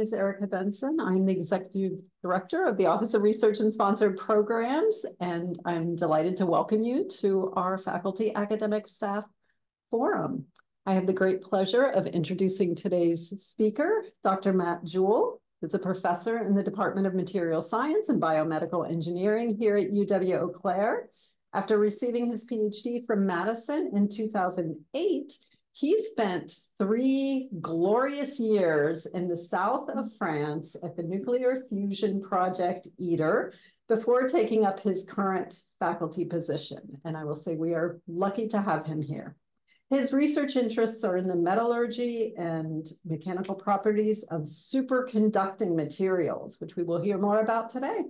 name is Erica Benson. I'm the Executive Director of the Office of Research and Sponsored Programs, and I'm delighted to welcome you to our Faculty Academic Staff Forum. I have the great pleasure of introducing today's speaker, Dr. Matt Jewell, who's a professor in the Department of Material Science and Biomedical Engineering here at UW-Eau Claire. After receiving his PhD from Madison in 2008, he spent three glorious years in the south of France at the Nuclear Fusion Project ITER before taking up his current faculty position. And I will say we are lucky to have him here. His research interests are in the metallurgy and mechanical properties of superconducting materials, which we will hear more about today.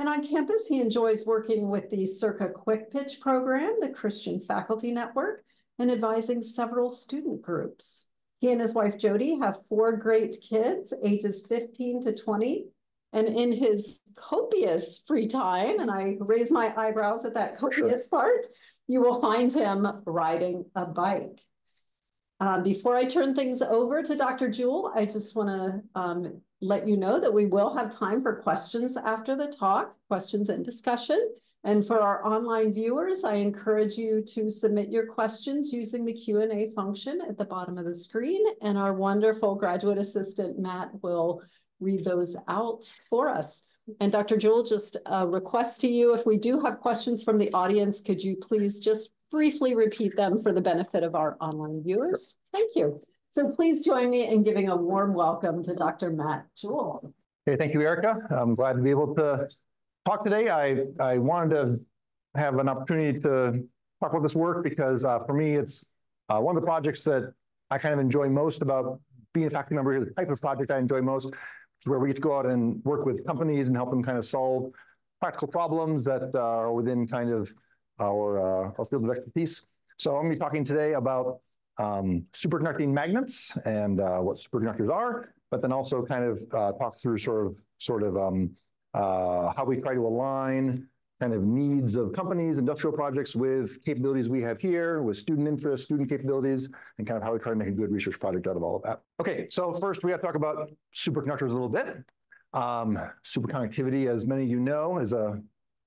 And on campus, he enjoys working with the CERCA Quick Pitch program, the Christian Faculty Network, and advising several student groups. He and his wife Jodi have four great kids, ages 15 to 20. And in his copious free time, and I raise my eyebrows at that copious sure. part, you will find him riding a bike. Um, before I turn things over to Dr. Jewell, I just want to um, let you know that we will have time for questions after the talk, questions and discussion. And for our online viewers, I encourage you to submit your questions using the Q&A function at the bottom of the screen, and our wonderful graduate assistant, Matt, will read those out for us. And Dr. Jewell, just a request to you, if we do have questions from the audience, could you please just briefly repeat them for the benefit of our online viewers? Thank you. So please join me in giving a warm welcome to Dr. Matt Jewell. Okay, thank you, Erica. I'm glad to be able to talk today. I, I wanted to have an opportunity to talk about this work because uh, for me, it's uh, one of the projects that I kind of enjoy most about being a faculty member here, the type of project I enjoy most is where we get to go out and work with companies and help them kind of solve practical problems that uh, are within kind of our, uh, our field of expertise. So I'm going to be talking today about um, superconducting magnets and uh, what superconductors are, but then also kind of uh, talk through sort of sort of um, how we try to align kind of needs of companies, industrial projects with capabilities we have here, with student interest, student capabilities, and kind of how we try to make a good research project out of all of that. Okay, so first we got to talk about superconductors a little bit. Um, superconductivity, as many of you know, is a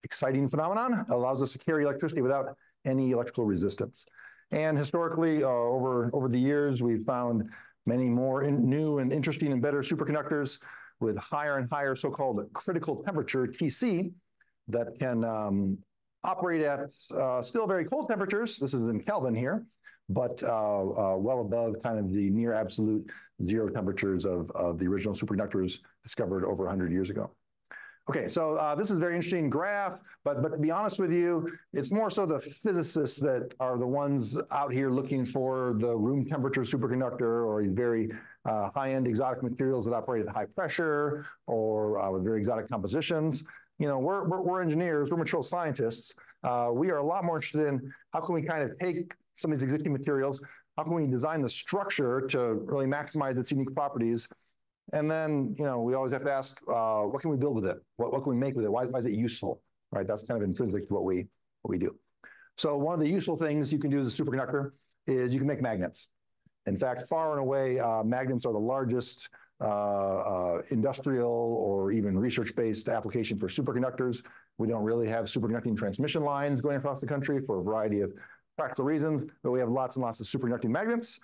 exciting phenomenon. It allows us to carry electricity without any electrical resistance. And historically, uh, over, over the years, we've found many more new and interesting and better superconductors with higher and higher so-called critical temperature, TC, that can um, operate at uh, still very cold temperatures. This is in Kelvin here, but uh, uh, well above kind of the near absolute zero temperatures of, of the original superconductors discovered over 100 years ago. Okay, so uh, this is a very interesting graph, but, but to be honest with you, it's more so the physicists that are the ones out here looking for the room temperature superconductor or very uh, high-end exotic materials that operate at high pressure or uh, with very exotic compositions. You know, we're, we're, we're engineers, we're material scientists. Uh, we are a lot more interested in how can we kind of take some of these existing materials, how can we design the structure to really maximize its unique properties and then, you know, we always have to ask, uh, what can we build with it? What, what can we make with it? Why, why is it useful? Right? That's kind of intrinsic to what we, what we do. So one of the useful things you can do as a superconductor is you can make magnets. In fact, far and away, uh, magnets are the largest uh, uh, industrial or even research-based application for superconductors. We don't really have superconducting transmission lines going across the country for a variety of practical reasons, but we have lots and lots of superconducting magnets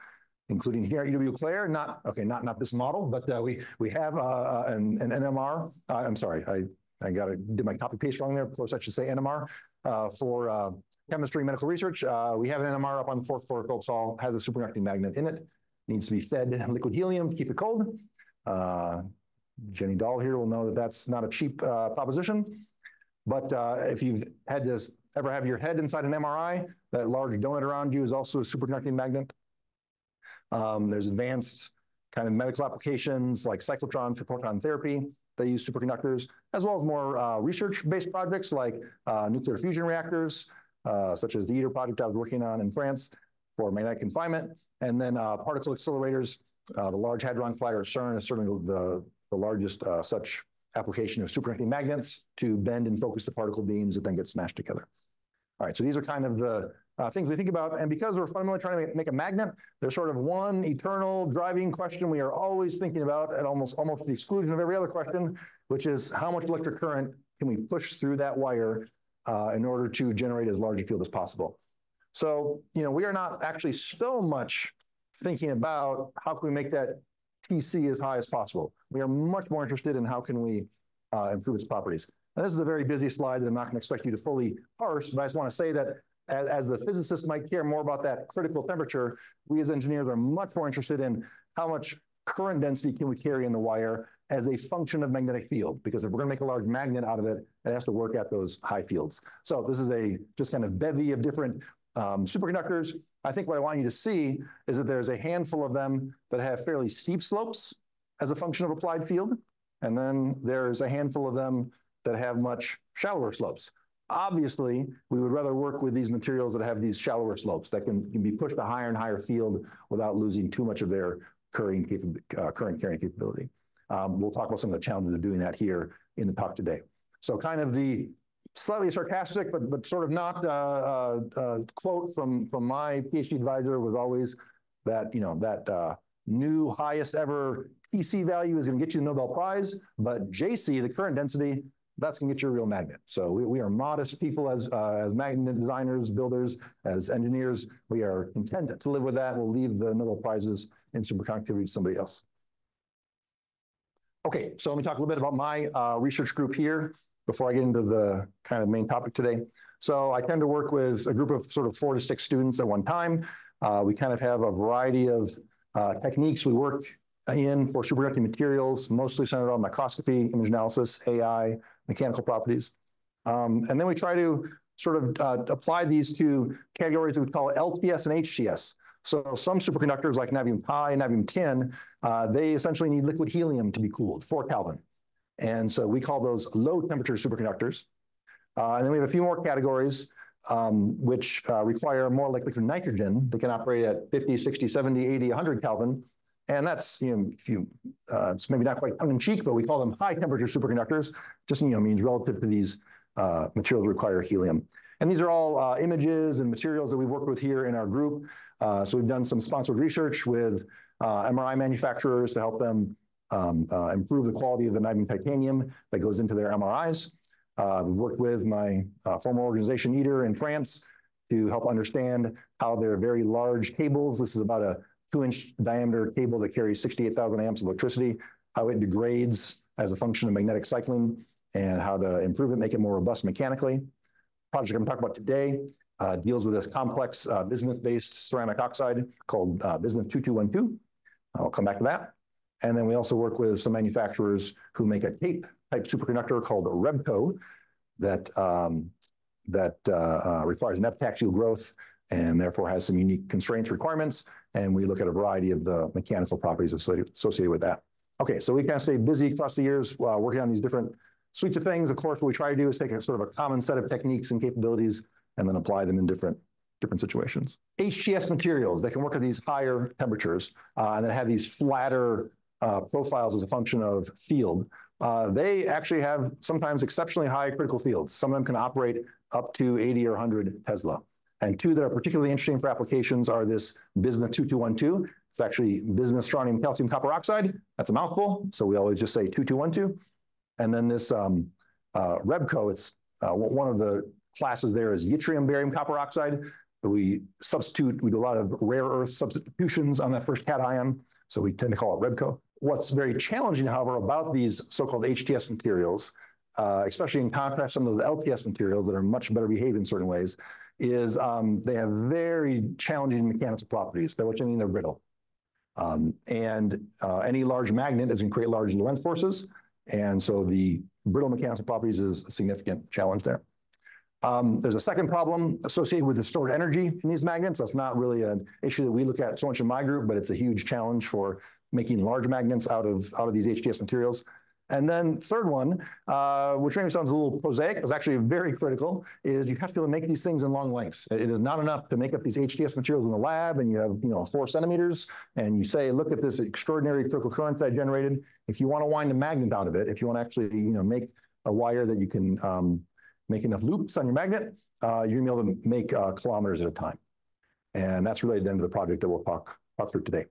including here at UW Claire, not, okay, not, not this model, but uh, we, we have uh, uh an, an NMR, uh, I'm sorry, I, I got to did my copy paste wrong there. Of course, I should say NMR uh, for chemistry medical research. Uh, we have an NMR up on the fourth floor folks all has a superconducting magnet in it. Needs to be fed liquid helium to keep it cold. Uh, Jenny Dahl here will know that that's not a cheap uh, proposition. But uh, if you've had to ever have your head inside an MRI, that large donut around you is also a superconducting magnet. Um, there's advanced kind of medical applications like cyclotron for proton therapy that use superconductors, as well as more uh, research-based projects like uh, nuclear fusion reactors, uh, such as the ITER project I was working on in France for magnetic confinement, and then uh, particle accelerators. Uh, the Large Hadron Collider at CERN is certainly the, the largest uh, such application of superconducting magnets to bend and focus the particle beams that then get smashed together. All right, so these are kind of the uh, things we think about. And because we're fundamentally trying to make, make a magnet, there's sort of one eternal driving question we are always thinking about at almost, almost the exclusion of every other question, which is how much electric current can we push through that wire uh, in order to generate as large a field as possible. So, you know, we are not actually so much thinking about how can we make that TC as high as possible. We are much more interested in how can we uh, improve its properties. Now, this is a very busy slide that I'm not going to expect you to fully parse, but I just want to say that as, as the physicists might care more about that critical temperature, we as engineers are much more interested in how much current density can we carry in the wire as a function of magnetic field, because if we're going to make a large magnet out of it, it has to work at those high fields. So this is a just kind of bevy of different um, superconductors. I think what I want you to see is that there's a handful of them that have fairly steep slopes as a function of applied field. And then there's a handful of them that have much shallower slopes. Obviously, we would rather work with these materials that have these shallower slopes that can, can be pushed to higher and higher field without losing too much of their current, uh, current carrying capability. Um, we'll talk about some of the challenges of doing that here in the talk today. So kind of the slightly sarcastic, but but sort of not uh, uh, uh quote from from my PhD advisor was always that you know that uh, new highest ever TC value is going to get you the Nobel Prize, but JC, the current density, that's going to get you a real magnet. So we, we are modest people as uh, as magnet designers, builders, as engineers. We are content to live with that. We'll leave the Nobel Prizes in superconductivity to somebody else. Okay, so let me talk a little bit about my uh, research group here before I get into the kind of main topic today. So I tend to work with a group of sort of four to six students at one time. Uh, we kind of have a variety of uh, techniques we work in for superconducting materials, mostly centered on microscopy, image analysis, AI, mechanical properties. Um, and then we try to sort of uh, apply these to categories we call LTS and HTS. So some superconductors like niobium Ti, niobium tin, uh, they essentially need liquid helium to be cooled, 4 Kelvin. And so we call those low temperature superconductors. Uh, and then we have a few more categories um, which uh, require more like liquid nitrogen. They can operate at 50, 60, 70, 80, 100 Kelvin. And that's, you know, if you, uh, it's maybe not quite tongue in cheek, but we call them high temperature superconductors, just, you know, means relative to these uh, materials require helium. And these are all images and materials that we've worked with here in our group. So we've done some sponsored research with MRI manufacturers to help them um, uh, improve the quality of the niobium titanium that goes into their MRIs. Uh, we've worked with my uh, former organization ITER in France to help understand how their very large cables, this is about a two inch diameter cable that carries 68,000 amps of electricity, how it degrades as a function of magnetic cycling and how to improve it, make it more robust mechanically. Project I'm going to talk about today uh, deals with this complex uh, bismuth-based ceramic oxide called uh, bismuth 2212. I'll come back to that. And then we also work with some manufacturers who make a tape type superconductor called Rebco that, um, that uh, uh, requires an epitaxial growth and therefore has some unique constraints requirements. And we look at a variety of the mechanical properties associated with that. Okay, so we kind of stay busy across the years uh, working on these different suites of things. Of course, what we try to do is take a sort of a common set of techniques and capabilities and then apply them in different different situations. HTS materials, they can work at these higher temperatures uh, and then have these flatter uh, profiles as a function of field. Uh, they actually have sometimes exceptionally high critical fields. Some of them can operate up to 80 or 100 Tesla. And two that are particularly interesting for applications are this bismuth 2212. It's actually bismuth, strontium, calcium, copper oxide. That's a mouthful. So we always just say 2212. And then this um, uh, Rebco, it's uh, one of the classes there is yttrium, barium, copper oxide. We substitute, we do a lot of rare earth substitutions on that first cation. So we tend to call it Rebco. What's very challenging, however, about these so-called HTS materials, uh, especially in contrast to some of those LTS materials that are much better behaved in certain ways, is um, they have very challenging mechanical properties, by which I mean they're brittle. Um, and uh, any large magnet is going to create large Lorentz forces. And so the brittle mechanical properties is a significant challenge there. Um, there's a second problem associated with the stored energy in these magnets. That's not really an issue that we look at so much in my group, but it's a huge challenge for making large magnets out of, out of these HTS materials. And then third one, uh, which maybe sounds a little prosaic, but is actually very critical, is you have to be able to make these things in long lengths. It is not enough to make up these HTS materials in the lab and you have, you know, four centimeters and you say, look at this extraordinary critical current that I generated. If you want to wind a magnet out of it, if you want to actually, you know, make a wire that you can um, make enough loops on your magnet, uh, you're gonna be able to make uh, kilometers at a time. And that's related the end of the project that we'll talk, talk through today.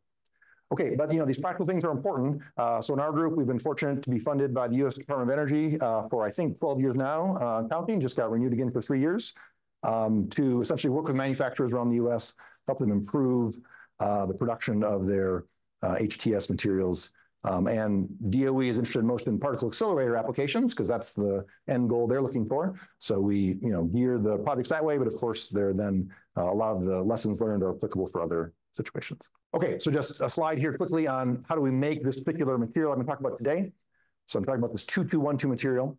Okay, but you know, these practical things are important. Uh, so in our group, we've been fortunate to be funded by the U.S. Department of Energy uh, for I think 12 years now, uh, counting, just got renewed again for three years, um, to essentially work with manufacturers around the U.S., help them improve uh, the production of their HTS uh, materials. Um, and DOE is interested most in particle accelerator applications because that's the end goal they're looking for. So we, you know, gear the projects that way, but of course, there then uh, a lot of the lessons learned are applicable for other situations. Okay, so just a slide here quickly on how do we make this particular material I'm going to talk about today. So I'm talking about this 2212 material.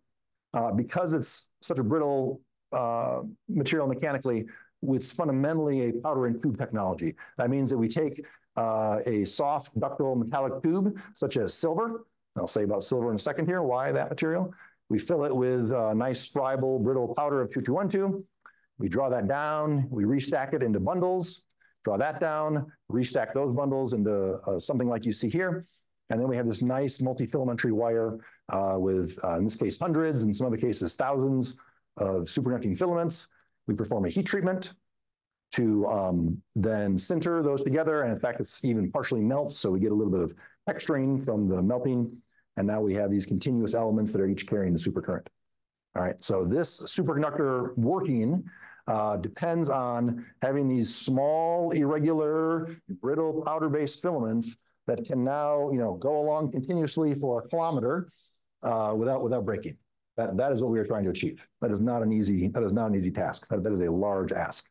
Uh, because it's such a brittle uh, material mechanically, it's fundamentally a powder and tube technology. That means that we take uh, a soft ductile metallic tube, such as silver. I'll say about silver in a second here, why that material. We fill it with a nice friable brittle powder of 2212. We draw that down, we restack it into bundles draw that down, restack those bundles into uh, something like you see here. And then we have this nice multi-filamentary wire uh, with, uh, in this case, hundreds, in some other cases, thousands of superconducting filaments. We perform a heat treatment to um, then sinter those together. And in fact, it's even partially melts. So we get a little bit of texturing from the melting. And now we have these continuous elements that are each carrying the supercurrent. All right, so this superconductor working uh, depends on having these small, irregular, brittle powder-based filaments that can now, you know, go along continuously for a kilometer uh, without without breaking. That that is what we are trying to achieve. That is not an easy that is not an easy task. That, that is a large ask.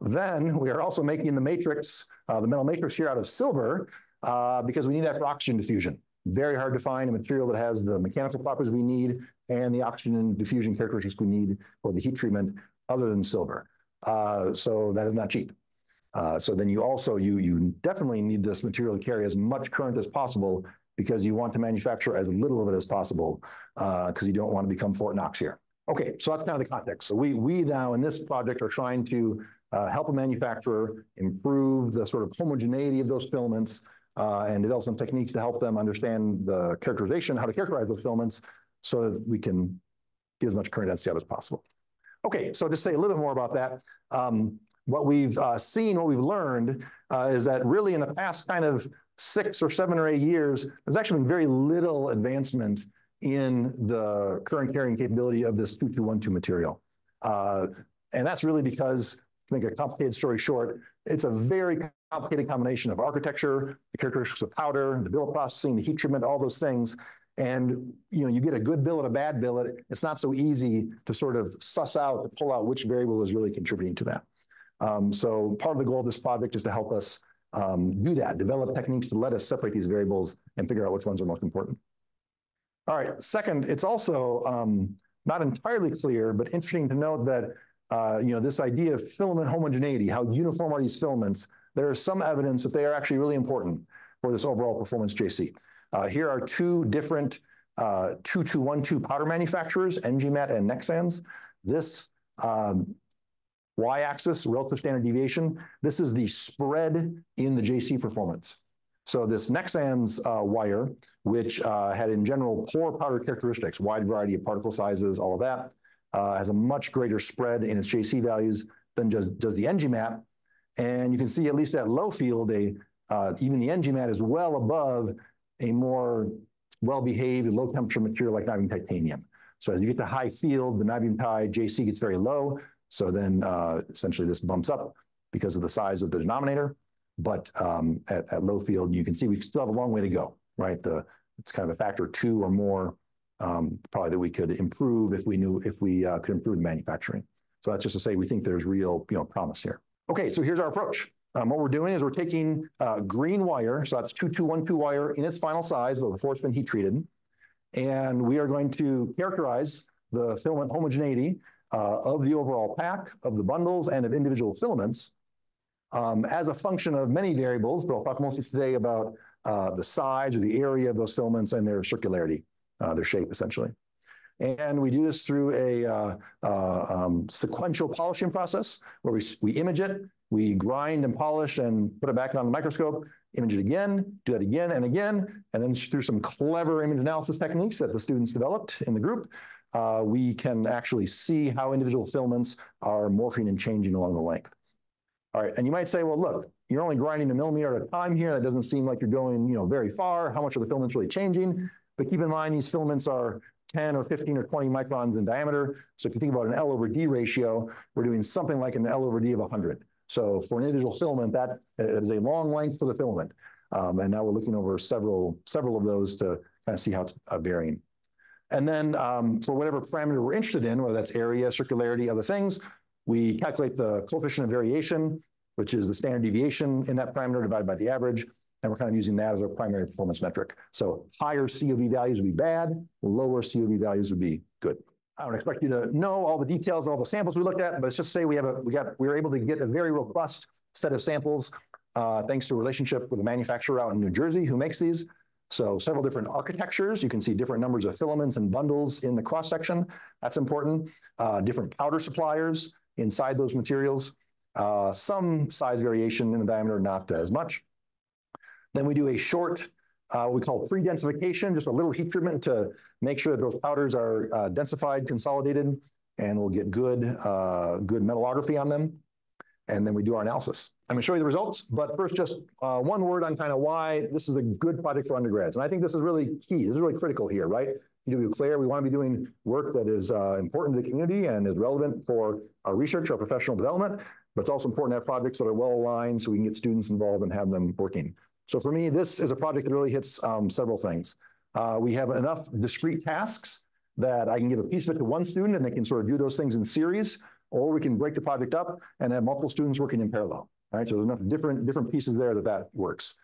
Then we are also making the matrix, uh, the metal matrix here out of silver, uh, because we need that for oxygen diffusion. Very hard to find a material that has the mechanical properties we need and the oxygen diffusion characteristics we need for the heat treatment other than silver. Uh, so that is not cheap. Uh, so then you also, you, you definitely need this material to carry as much current as possible because you want to manufacture as little of it as possible because uh, you don't want to become Fort Knox here. Okay, so that's kind of the context. So we, we now in this project are trying to help a manufacturer improve the sort of homogeneity of those filaments uh, and develop some techniques to help them understand the characterization, how to characterize those filaments so that we can get as much current density out as possible. Okay, so to say a little bit more about that, um, what we've uh, seen, what we've learned uh, is that really in the past kind of six or seven or eight years, there's actually been very little advancement in the current carrying capability of this 2212 material. Uh, and that's really because, make a complicated story short, it's a very complicated combination of architecture, the characteristics of powder, the billet processing, the heat treatment, all those things and you know you get a good billet, a bad billet. It's not so easy to sort of suss out, to pull out which variable is really contributing to that. Um, so part of the goal of this project is to help us um, do that, develop techniques to let us separate these variables and figure out which ones are most important. All right, second, it's also um, not entirely clear, but interesting to note that uh, you know this idea of filament homogeneity, how uniform are these filaments? There is some evidence that they are actually really important for this overall performance JC. Uh, here are two different uh, 2212 powder manufacturers, nGimat and Nexans. This um, y-axis, relative standard deviation, this is the spread in the JC performance. So this Nexans uh, wire, which uh, had in general poor powder characteristics, wide variety of particle sizes, all of that, has a much greater spread in its JC values than does, does the nGimat. And you can see at least at low field, uh, even the nGimat is well above a more well-behaved, low-temperature material like niobium titanium. So as you get to high field, the niobium Ti JC gets very low. So then uh, essentially this bumps up because of the size of the denominator. But um, at, at, low field, you can see we still have a long way to go, right? The It's kind of a factor two or more um, probably that we could improve if we knew, if we uh, could improve the manufacturing. So that's just to say we think there's real you know, promise here. Okay, so here's our approach. Um, what we're doing is we're taking uh, green wire, so that's 2212 wire in its final size, but before it's been heat treated. And we are going to characterize the filament homogeneity uh, of the overall pack, of the bundles, and of individual filaments um, as a function of many variables, but I'll talk mostly today about uh, the size or the area of those filaments and their circularity, uh, their shape essentially. And we do this through a uh, uh, um, sequential polishing process where we, we image it we grind and polish and put it back on the microscope. image it again, do that again and again, and then through some clever image analysis techniques that the students developed in the group, uh, we can actually see how individual filaments are morphing and changing along the length. All right, and you might say, well, look, you're only grinding a millimeter at a time here. That doesn't seem like you're going, you know, very far. How much are the filaments really changing? But keep in mind, these filaments are 10 or 15 or 20 microns in diameter. So if you think about an L over D ratio, we're doing something like an L over D of 100. So for an individual filament, that is a long length for the filament. Um, and now we're looking over several, several of those to kind of see how it's uh, varying. And then um, for whatever parameter we're interested in, whether that's area, circularity, other things, we calculate the coefficient of variation, which is the standard deviation in that parameter divided by the average. And we're kind of using that as our primary performance metric. So higher COV values would be bad, lower COV values would be good. I don't expect you to know all the details, all the samples we looked at, but let's just say we have a, we got, we were able to get a very robust set of samples uh, thanks to a relationship with a manufacturer out in New Jersey who makes these. So several different architectures. You can see different numbers of filaments and bundles in the cross section. That's important. Uh, different powder suppliers inside those materials. Uh, some size variation in the diameter, not as much. Then we do a short, uh, we call pre-densification, just a little heat treatment to make sure that those powders are uh, densified, consolidated, and we'll get good, uh, good metallography on them. And then we do our analysis. I'm to show you the results, but first, just uh, one word on kind of why this is a good project for undergrads. And I think this is really key. This is really critical here, right? UW-Clare, we want to be doing work that is uh, important to the community and is relevant for our research, our professional development, but it's also important to have projects that are well aligned so we can get students involved and have them working. So for me, this is a project that really hits um, several things. Uh, we have enough discrete tasks that I can give a piece of it to one student and they can sort of do those things in series, or we can break the project up and have multiple students working in parallel, right? So there's enough different, different pieces there that that works.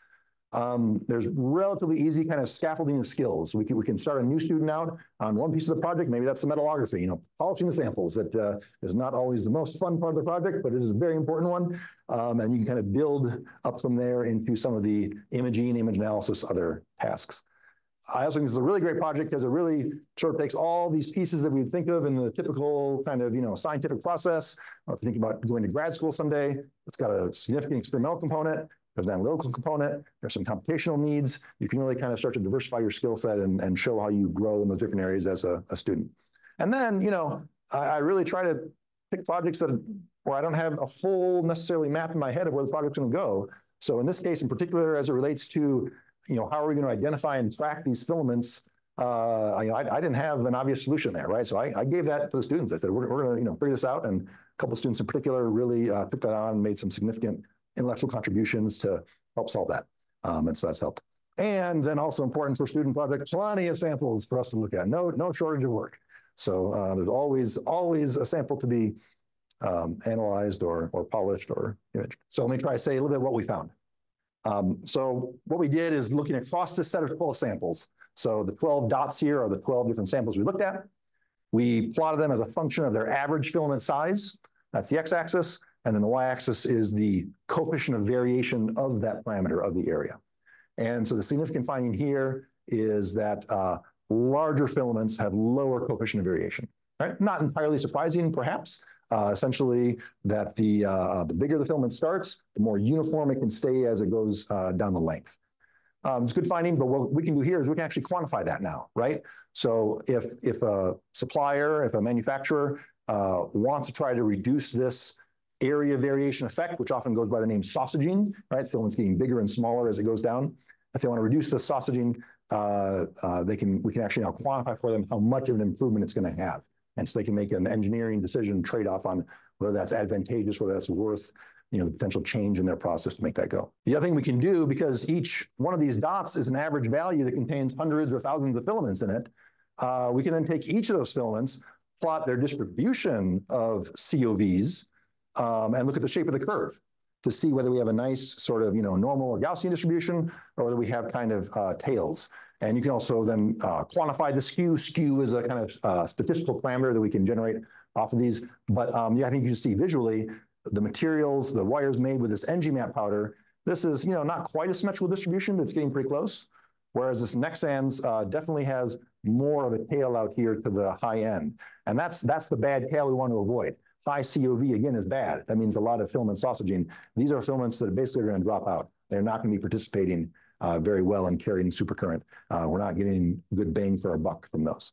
Um, there's relatively easy kind of scaffolding of skills. We can, we can start a new student out on one piece of the project. Maybe that's the metallography, you know, polishing the samples. That uh, is not always the most fun part of the project, but is a very important one. Um, and you can kind of build up from there into some of the imaging, image analysis, other tasks. I also think this is a really great project because it really sort of takes all these pieces that we think of in the typical kind of, you know, scientific process. Or if you think about going to grad school someday, it's got a significant experimental component. There's an analytical component. There's some computational needs. You can really kind of start to diversify your skill set and, and show how you grow in those different areas as a, a student. And then, you know, I, I, really try to pick projects that where I don't have a full necessarily map in my head of where the project's going to go. So in this case, in particular, as it relates to, you know, how are we going to identify and track these filaments? Uh, I, I, didn't have an obvious solution there, right? So I, I gave that to the students. I said, we're, we're going to, you know, figure this out. And a couple of students in particular really uh, took that on and made some significant intellectual contributions to help solve that. Um, and so that's helped. And then also important for student project, plenty of samples for us to look at. No, no shortage of work. So uh, there's always, always a sample to be um, analyzed or, or polished or imaged. So let me try to say a little bit what we found. Um, so what we did is looking across this set of 12 samples. So the 12 dots here are the 12 different samples we looked at. We plotted them as a function of their average filament size. That's the x-axis. And then the y-axis is the coefficient of variation of that parameter of the area. And so the significant finding here is that uh, larger filaments have lower coefficient of variation. Right? Not entirely surprising, perhaps. Uh, essentially, that the uh, the bigger the filament starts, the more uniform it can stay as it goes uh, down the length. Um, it's a good finding, but what we can do here is we can actually quantify that now, right? So if if a supplier, if a manufacturer uh, wants to try to reduce this area variation effect, which often goes by the name sausaging, right? Filament's getting bigger and smaller as it goes down. If they want to reduce the sausaging, uh, uh, they can we can actually now quantify for them how much of an improvement it's going to have. And so they can make an engineering decision trade-off on whether that's advantageous, whether that's worth you know, the potential change in their process to make that go. The other thing we can do, because each one of these dots is an average value that contains hundreds or thousands of filaments in it, uh, we can then take each of those filaments, plot their distribution of COVs, um, and look at the shape of the curve to see whether we have a nice sort of, you know, normal or Gaussian distribution or whether we have kind of uh, tails. And you can also then uh, quantify the skew. Skew is a kind of uh, statistical parameter that we can generate off of these. But um, yeah, I think you can see visually the materials, the wires made with this nGimat powder. This is, you know, not quite a symmetrical distribution, but it's getting pretty close. Whereas this Nexans uh, definitely has more of a tail out here to the high end. And that's, that's the bad tail we want to avoid high COV again is bad. That means a lot of filament sausaging. These are filaments that are basically going to drop out. they're not going to be participating uh, very well in carrying supercurrent. Uh, we're not getting good bang for our buck from those.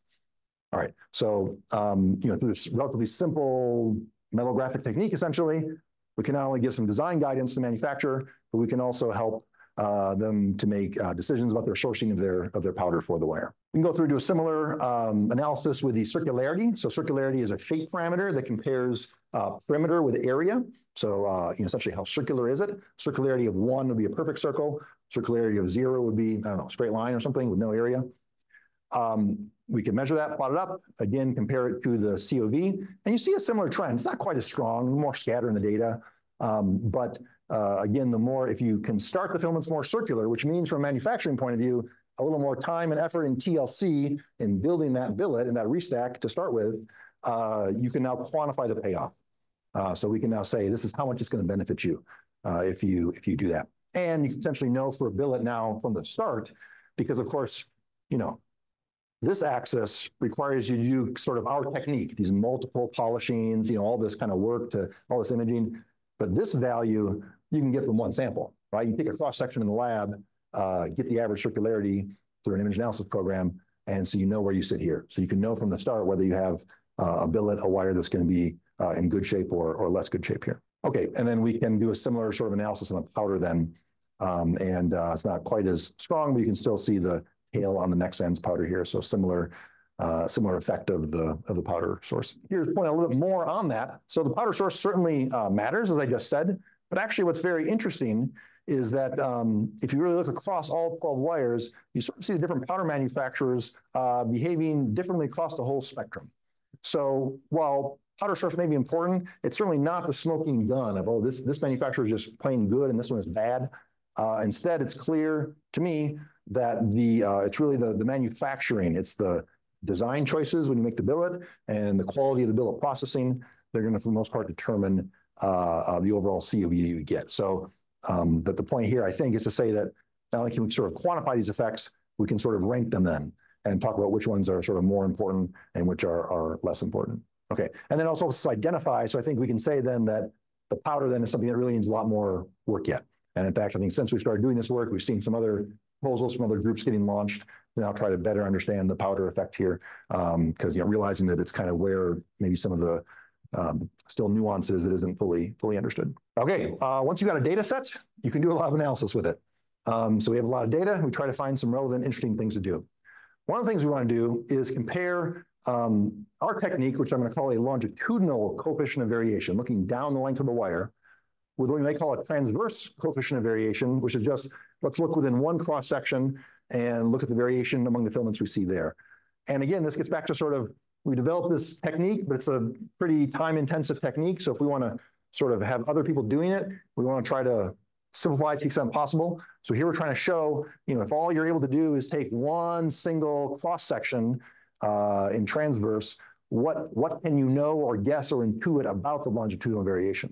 All right, so um, you know through this relatively simple metallographic technique, essentially, we can not only give some design guidance to the manufacturer, but we can also help uh, them to make uh, decisions about their sourcing of their of their powder for the wire. We can go through to a similar um, analysis with the circularity. So circularity is a shape parameter that compares uh, perimeter with area. So uh, you know, essentially how circular is it? Circularity of one would be a perfect circle. Circularity of zero would be, I don't know, straight line or something with no area. Um, we can measure that, plot it up, again, compare it to the COV, and you see a similar trend. It's not quite as strong, more scatter in the data, um, but uh, again, the more, if you can start the filaments more circular, which means from a manufacturing point of view, a little more time and effort in TLC in building that billet and that restack to start with, uh, you can now quantify the payoff. Uh, so we can now say this is how much it's going to benefit you uh, if you if you do that, and you can potentially know for a billet now from the start, because of course, you know, this axis requires you to do sort of our technique, these multiple polishings, you know, all this kind of work to all this imaging. But this value you can get from one sample, right? You take a cross section in the lab, uh, get the average circularity through an image analysis program, and so you know where you sit here. So you can know from the start whether you have uh, a billet, a wire that's going to be uh, in good shape or, or less good shape here. Okay, and then we can do a similar sort of analysis on the powder then. Um, and uh, it's not quite as strong, but you can still see the tail on the Nexans powder here. So similar uh, similar effect of the of the powder source. Here's point a little bit more on that. So the powder source certainly uh, matters, as I just said. But actually, what's very interesting is that um, if you really look across all 12 wires, you sort of see the different powder manufacturers uh, behaving differently across the whole spectrum. So while powder source may be important, it's certainly not the smoking gun of, oh, this, this manufacturer is just plain good and this one is bad. Uh, instead, it's clear to me that the uh, it's really the, the manufacturing, it's the design choices when you make the billet and the quality of the billet processing, they're going to, for the most part, determine the overall COV you get. So um, that the point here, I think, is to say that not only can we sort of quantify these effects, we can sort of rank them then and talk about which ones are sort of more important and which are, are less important. Okay, and then also identify, so I think we can say then that the powder then is something that really needs a lot more work yet. And in fact, I think since we started doing this work, we've seen some other proposals from other groups getting launched to now try to better understand the powder effect here, because um, you know realizing that it's kind of where maybe some of the um, still nuances that isn't fully fully understood. Okay, uh, once you got a data set, you can do a lot of analysis with it. Um, so we have a lot of data. We try to find some relevant, interesting things to do. One of the things we want to do is compare um, our technique, which I'm going to call a longitudinal coefficient of variation, looking down the length of the wire, with what we may call a transverse coefficient of variation, which is just let's look within one cross section and look at the variation among the filaments we see there. And again, this gets back to sort of we developed this technique, but it's a pretty time intensive technique. So if we want to sort of have other people doing it, we want to try to simplify it to the extent possible. So here we're trying to show, you know, if all you're able to do is take one single cross section uh, in transverse, what, what can you know or guess or intuit about the longitudinal variation?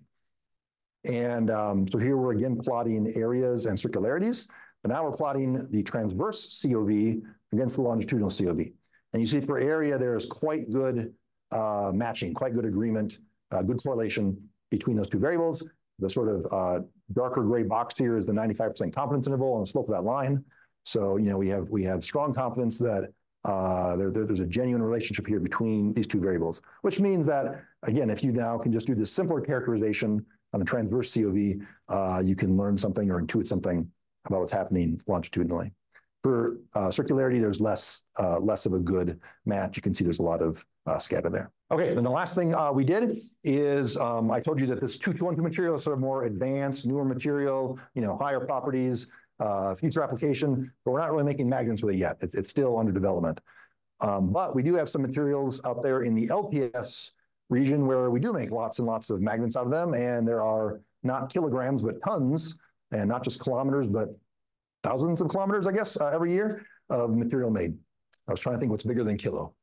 And um, so here we're again plotting areas and circularities, but now we're plotting the transverse COV against the longitudinal COV. And you see for area, there's quite good uh, matching, quite good agreement, uh, good correlation between those two variables. The sort of uh, darker gray box here is the 95% confidence interval on the slope of that line. So, you know, we have we have strong confidence that uh, there, there, there's a genuine relationship here between these two variables, which means that, again, if you now can just do this simpler characterization on the transverse COV, uh, you can learn something or intuit something about what's happening longitudinally. For uh, circularity, there's less uh, less of a good match. You can see there's a lot of uh, scatter there. Okay, then the last thing uh, we did is um, I told you that this 2212 material is sort of more advanced, newer material, you know, higher properties, uh, future application, but we're not really making magnets with it yet. It's, it's still under development. Um, but we do have some materials out there in the LTS region where we do make lots and lots of magnets out of them, and there are not kilograms, but tons, and not just kilometers, but thousands of kilometers, I guess, uh, every year of material made. I was trying to think what's bigger than kilo.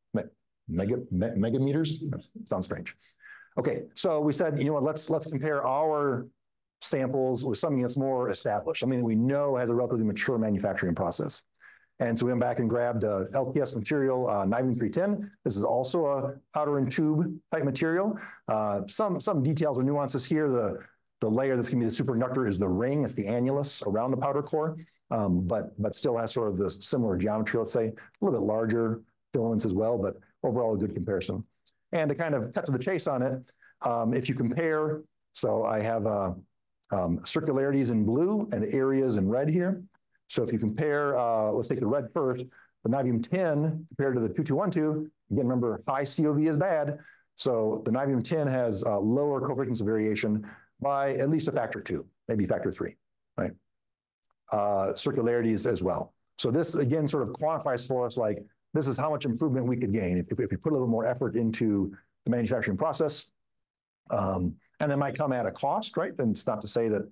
Mega, me, megameters? That sounds strange. Okay, so we said, you know what, let's let's compare our samples with something that's more established, something that we know has a relatively mature manufacturing process. And so we went back and grabbed uh, LTS material, uh, 310. This is also a powder and tube type material. Uh, some some details or nuances here. The The layer that's going to be the superconductor is the ring. It's the annulus around the powder core, um, but but still has sort of the similar geometry. Let's say a little bit larger filaments as well, but overall a good comparison. And to kind of cut to the chase on it, um, if you compare, so I have uh, um, circularities in blue and areas in red here. So if you compare, uh, let's take the red first, the niobium tin compared to the 2212, again, remember high COV is bad. So the niobium tin has lower coefficients of variation by at least a factor two, maybe factor three, right? Uh, circularities as well. So this again sort of quantifies for us like this is how much improvement we could gain if, if we put a little more effort into the manufacturing process. Um, and that might come at a cost, right? Then it's not to say that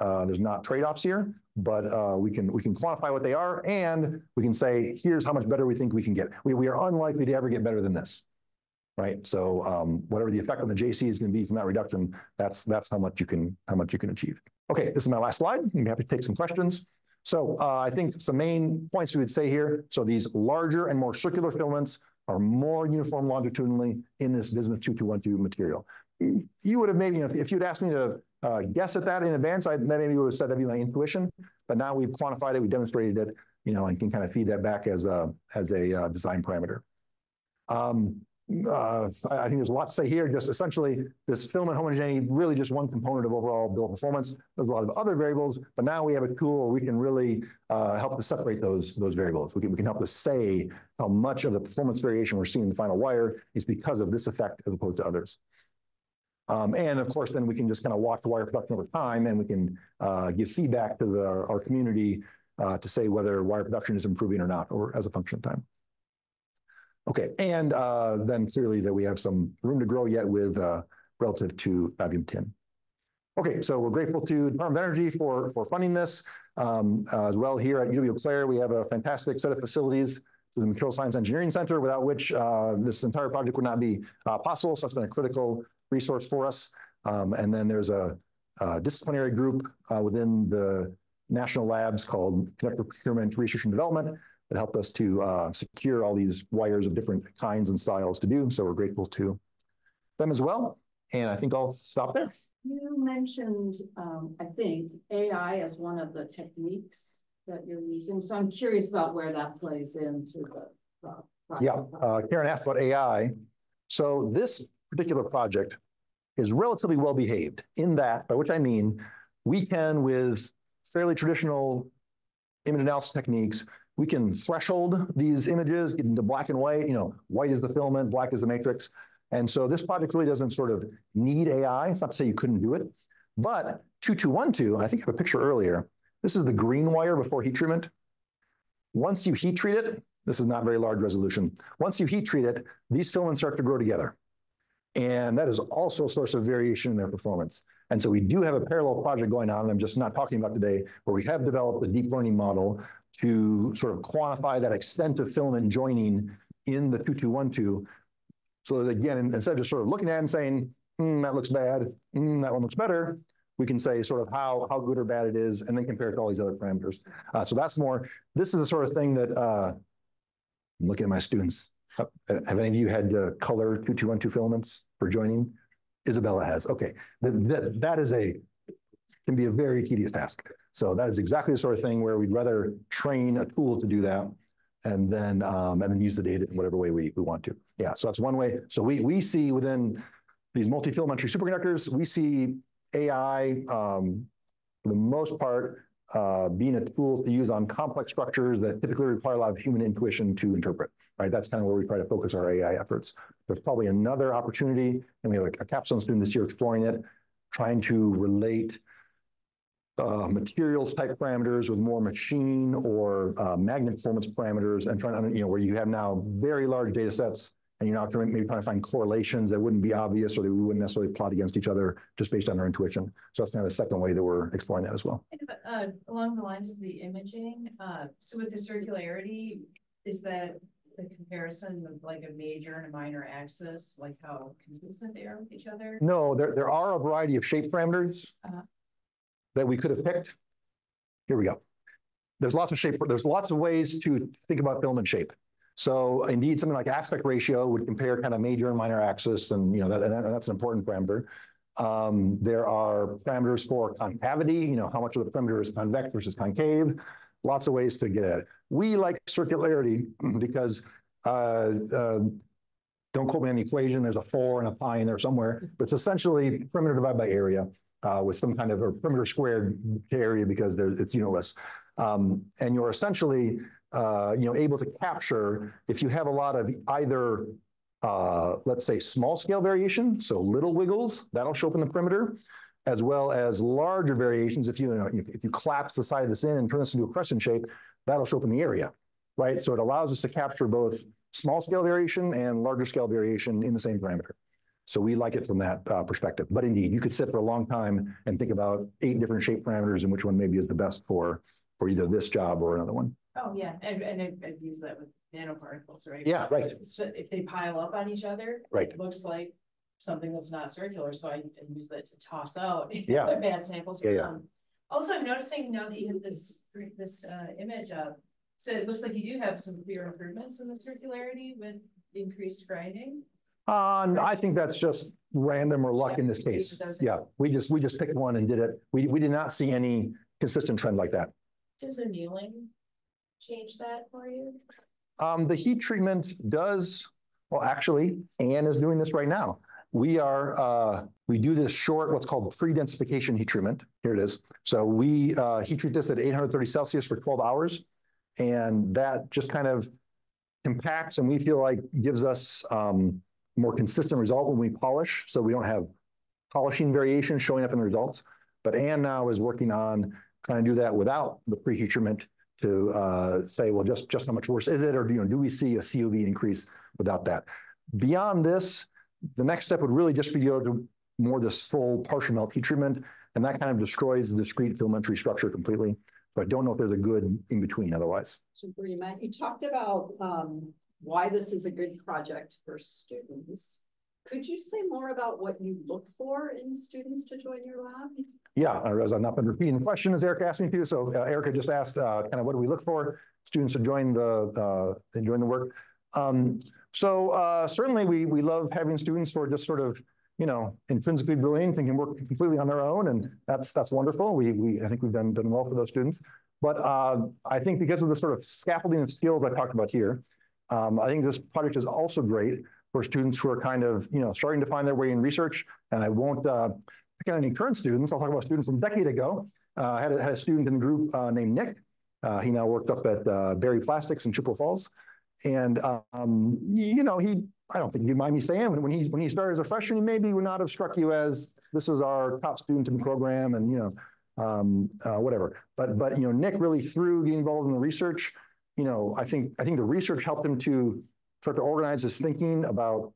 uh, there's not trade-offs here, but uh, we can we can quantify what they are, and we can say here's how much better we think we can get. We we are unlikely to ever get better than this, right? So um, whatever the effect on the JC is going to be from that reduction, that's that's how much you can how much you can achieve. Okay, this is my last slide. I'm happy to take some questions. So uh, I think some main points we would say here. So these larger and more circular filaments are more uniform longitudinally in this bismuth 2212 material. You would have maybe, if, if you'd asked me to uh, guess at that in advance, I maybe would have said that'd be my intuition. But now we've quantified it, we demonstrated it, you know, and can kind of feed that back as a as a uh, design parameter. Um, uh, I think there's a lot to say here. Just essentially, this filament homogeneity really just one component of overall build performance. There's a lot of other variables, but now we have a tool where we can really uh, help to separate those those variables. We can we can help to say how much of the performance variation we're seeing in the final wire is because of this effect as opposed to others. Um, and of course, then we can just kind of watch the wire production over time, and we can uh, give feedback to the, our community uh, to say whether wire production is improving or not, or as a function of time. Okay, and uh, then clearly that we have some room to grow yet with uh, relative to niobium tin. Okay, so we're grateful to Department of Energy for, for funding this. Um, uh, as well here at UW Eau Claire, we have a fantastic set of facilities the Material Science Engineering Center, without which uh, this entire project would not be uh, possible. So it's been a critical resource for us. Um, and then there's a, a disciplinary group uh, within the national labs called Conductor Procurement Research and Development that helped us to uh, secure all these wires of different kinds and styles to do. So we're grateful to them as well. And I think I'll stop there. You mentioned, um, I think, AI as one of the techniques that you're using. So I'm curious about where that plays into the uh, Yeah, uh, Karen asked about AI. So this particular project is relatively well behaved in that, by which I mean, we can, with fairly traditional image analysis techniques, we can threshold these images into black and white, you know, white is the filament, black is the matrix. And so this project really doesn't sort of need AI. It's not to say you couldn't do it, but 2212, I think I have a picture earlier. This is the green wire before heat treatment. Once you heat treat it, this is not very large resolution. Once you heat treat it, these filaments start to grow together. And that is also a source of variation in their performance. And so we do have a parallel project going on, I'm just not talking about today, where we have developed a deep learning model to sort of quantify that extent of filament joining in the 2212. So that again, instead of just sort of looking at it and saying, mm, that looks bad, mm, that one looks better, we can say sort of how, how good or bad it is, and then compare it to all these other parameters. Uh, so that's more, this is the sort of thing that, uh, I'm looking at my students, have, any of you had uh, color 2212 filaments for joining? Isabella has. Okay, that, that is a, can be a very tedious task. So that is exactly the sort of thing where we'd rather train a tool to do that and then um, and then use the data in whatever way we, we want to. Yeah, so that's one way. So we, we see within these multi-filamentary superconductors, we see AI, um, for the most part, uh, being a tool to use on complex structures that typically require a lot of human intuition to interpret, right? That's kind of where we try to focus our AI efforts. There's probably another opportunity, and we have a, a capstone student this year exploring it, trying to relate uh, materials type parameters with more machine or uh, magnet performance parameters and trying to, you know, where you have now very large data sets and you're not trying, maybe trying to find correlations that wouldn't be obvious or that we wouldn't necessarily plot against each other just based on our intuition. So that's kind of the second way that we're exploring that as well. Uh, along the lines of the imaging, uh, so with the circularity, is that the comparison of like a major and a minor axis, like how consistent they are with each other? No, there, there are a variety of shape parameters uh-huh. That we could have picked. Here we go. There's lots of shape, there's lots of ways to think about filament shape. So indeed, something like aspect ratio would compare kind of major and minor axis, and you know that, and that's an important parameter. Um, there are parameters for concavity, you know, how much of the perimeter is convex versus concave. Lots of ways to get at it. We like circularity because uh, uh, don't quote me on the equation. There's a four and a pi in there somewhere, but it's essentially perimeter divided by area uh, with some kind of a perimeter squared area because it's unitless. Um, and you're essentially, uh, you know, able to capture if you have a lot of either, uh, let's say, small scale variation, so little wiggles that'll show up in the perimeter, as well as larger variations. If you, you know, if, if you collapse the side of this in and turn this into a crescent shape, that'll show up in the area, right? So it allows us to capture both small scale variation and larger scale variation in the same parameter. So we like it from that uh, perspective. But indeed, you could sit for a long time and think about eight different shape parameters and which one maybe is the best for for either this job or another one. Oh, yeah, and, and I've, I've used that with nanoparticles, right? Yeah, right. So if they pile up on each other. Right. It looks like something that's not circular, so I use that to toss out. Yeah. the Bad samples. Yeah, yeah. Um, Also, I'm noticing now that you have this, this, uh, image up, so it looks like you do have some clear improvements in the circularity with increased grinding. Uh, I think that's just random or luck in this case. Yeah, we just we just picked one and did it. We we did not see any consistent trend like that. Does annealing change that for you? Um, the heat treatment does, well, actually, Anne is doing this right now. We are, uh, we do this short, what's called pre-densification heat treatment. Here it is. So we uh, heat treat this at 830 Celsius for 12 hours. And that just kind of compacts and we feel like gives us um, more consistent result when we polish. So we don't have polishing variation showing up in the results. But Anne now is working on trying to do that without the preheat treatment to uh, say, well, just, just how much worse is it? Or do, you know, do we see a COV increase without that? Beyond this, the next step would really just be to go to more this full partial melt heat treatment. And that kind of destroys the discrete filamentary structure completely. So I don't know if there's a good in between otherwise. So you talked about um why this is a good project for students. Could you say more about what you look for in students to join your lab? Yeah, I realize I've not been repeating the question as Erica asked me to. So uh, Erica just asked uh, kind of what do we look for students to join the uh, join the work. Um, so uh, certainly we we love having students who are just sort of you know intrinsically brilliant and can work completely on their own, and that's that's wonderful. We we I think we've done done well for those students. But uh, I think because of the sort of scaffolding of skills I talked about here, um, I think this project is also great for students who are kind of you know starting to find their way in research. And I won't uh, pick on any current students. I'll talk about students from a decade ago. Uh, I had a, had a student in the group uh, named Nick. Uh, he now works up at uh, Berry Plastics in Chippewa Falls. And, um, you know, he, I don't think you'd mind me saying, when, when he, when he started as a freshman, he maybe would not have struck you as this is our top student in the program and, you know, um, uh, whatever. But, but, you know, Nick really through getting involved in the research, you know, I think, I think the research helped him to start to organize his thinking about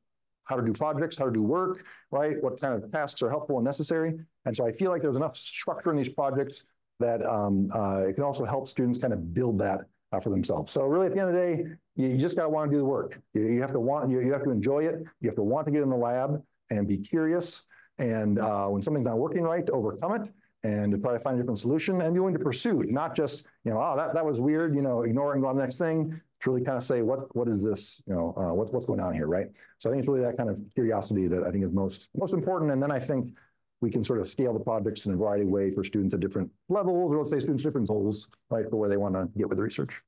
how to do projects, how to do work, right? What kind of tasks are helpful and necessary. And so I feel like there's enough structure in these projects that um, uh, it can also help students kind of build that uh, for themselves. So really at the end of the day, you, you just got to want to do the work. You, you have to want, you, you have to enjoy it. You have to want to get in the lab and be curious. And uh, when something's not working right, to overcome it and to try to find a different solution and be willing to pursue it, not just, you know, oh, that, that was weird, you know, ignore and go on the next thing. To really kind of say, what what is this, you know, uh, what, what's going on here, right? So I think it's really that kind of curiosity that I think is most most important. And then I think we can sort of scale the projects in a variety of ways for students at different levels, or let's say students different goals, right, for where they want to get with the research.